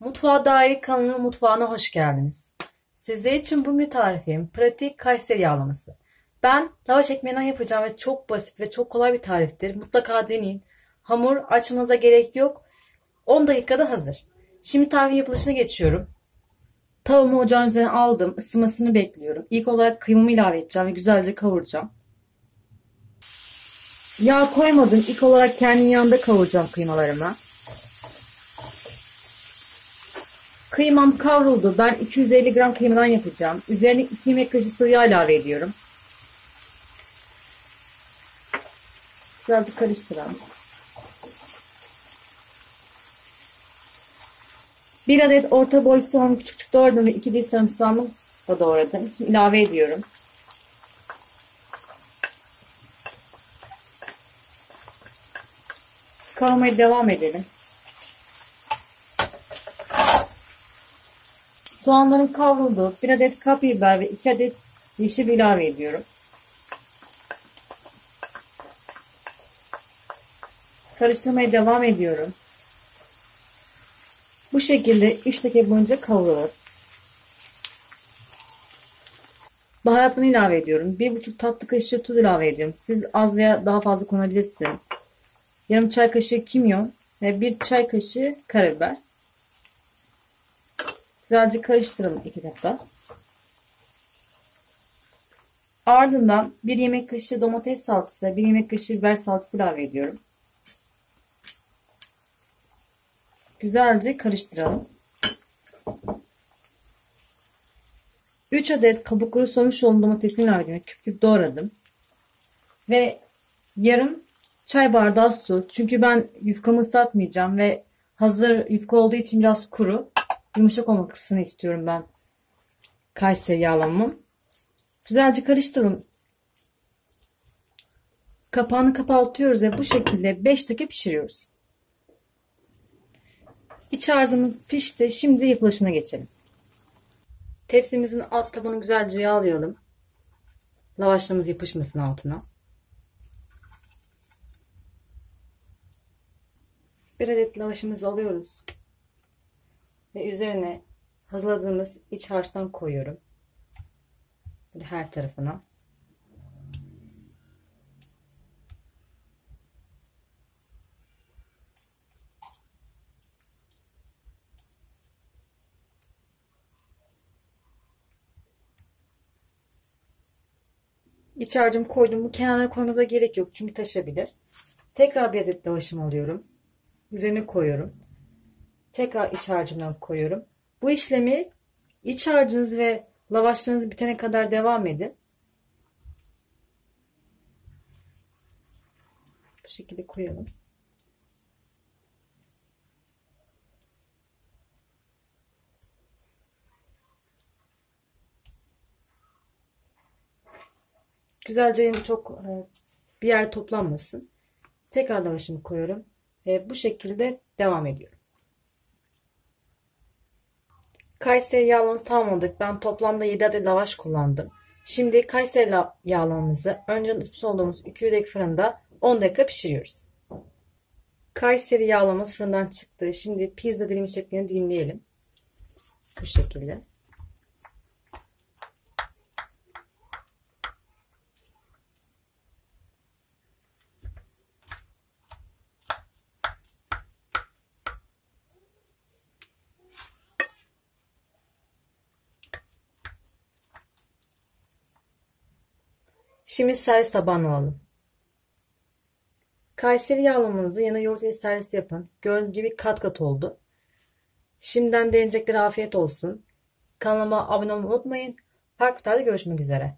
Mutfağa Dair kanalının mutfağına hoş geldiniz. Sizler için bugün tarifim pratik Kayseri yağlaması. Ben lavaş ekmeğinden yapacağım ve çok basit ve çok kolay bir tariftir. Mutlaka deneyin. Hamur açmanıza gerek yok. 10 dakikada hazır. Şimdi tarifin yapılışına geçiyorum. Tavamı ocağın üzerine aldım. Isınmasını bekliyorum. İlk olarak kıymamı ilave edeceğim ve güzelce kavuracağım. Yağ koymadım. İlk olarak kendi yağında kavuracağım kıymalarımı. Kıymam kavruldu. Ben 250 gram kıymadan yapacağım. Üzerine 2 yemek kaşığı sıvı yağ ilave ediyorum. Birazcık karıştıralım. Bir adet orta boy soğan küçük küçük doğradım ve 2 diş sarımsağımı da doğradım. Şimdi ilave ediyorum. Kavurmaya devam edelim. Soğanlarım kavruldu. Bir adet kapya biber ve iki adet yeşil ilave ediyorum. Karıştırmaya devam ediyorum. Bu şekilde 3 dakika boyunca kavrulur. Baharatını ilave ediyorum. 1,5 tatlı kaşığı tuz ilave ediyorum. Siz az veya daha fazla kullanabilirsiniz. Yarım çay kaşığı kimyon ve 1 çay kaşığı karabiber. Güzelce karıştıralım 2 dakika. Ardından 1 yemek kaşığı domates salçası, 1 yemek kaşığı biber salçası ilave ediyorum. Güzelce karıştıralım. 3 adet kabukları soymuş olan domatesini ilave ediyorum. Küp küp doğradım. Ve yarım çay bardağı su. Çünkü ben yufkamı ıslatmayacağım ve hazır yufka olduğu için biraz kuru. Yumuşak olmasını istiyorum ben. Kayseri yağlamam. Güzelce karıştıralım. Kapağını kapatıyoruz ve bu şekilde 5 dakika pişiriyoruz. İç harcımız pişti. Şimdi yapılışına geçelim. Tepsimizin alt tabanını güzelce yağlayalım. Lavaşlarımız yapışmasın altına. Bir adet lavaşımızı alıyoruz. Ve üzerine hazırladığımız iç harçtan koyuyorum. Her tarafına. İç harcımı koydum. Bu kenarlara koymanıza gerek yok. Çünkü taşabilir. Tekrar bir adet lavaşımı alıyorum. Üzerine koyuyorum. Tekrar iç harcımdan koyuyorum. Bu işlemi iç harcınız ve lavaşlarınız bitene kadar devam edin. Bu şekilde koyalım. Güzelce çok e, bir yer toplanmasın. Tekrar lavaşımı koyuyorum. Bu şekilde devam ediyorum. Kayseri yağlamamızı tamamladık. Ben toplamda 7 adet lavaş kullandım. Şimdi Kayseri yağlamamızı önce ısıtmış olduğumuz 200 fırında 10 dakika pişiriyoruz. Kayseri yağlamamız fırından çıktı. Şimdi pizza dilimi şeklinde dilimleyelim. Bu şekilde. Şimdi servis tabağına alalım. Kayseri yağlamanızı yana yoğurt ile servis yapın. Gördüğünüz gibi kat kat oldu. Şimdiden deneyeceklere afiyet olsun. Kanalıma abone olmayı unutmayın. Farklı görüşmek üzere.